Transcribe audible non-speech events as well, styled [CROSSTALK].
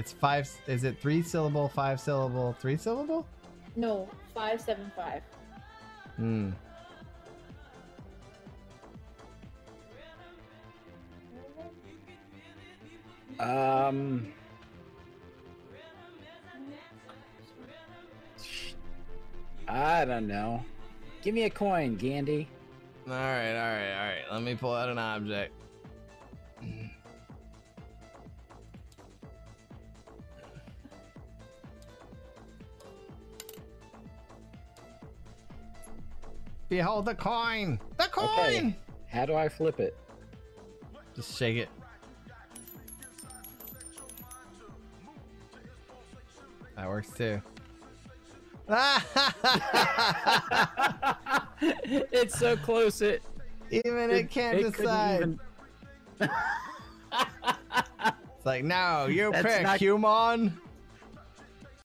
It's five. Is it three syllable, five syllable, three syllable? No, five seven five. Hmm. Um. I don't know. Give me a coin, Gandhi. All right, all right, all right. Let me pull out an object. Behold the coin! The coin! Okay. How do I flip it? Just shake it. That works too. [LAUGHS] it's so close. It even it, can't it decide. even- [LAUGHS] It's like, no, [LAUGHS] you That's pick, not- human.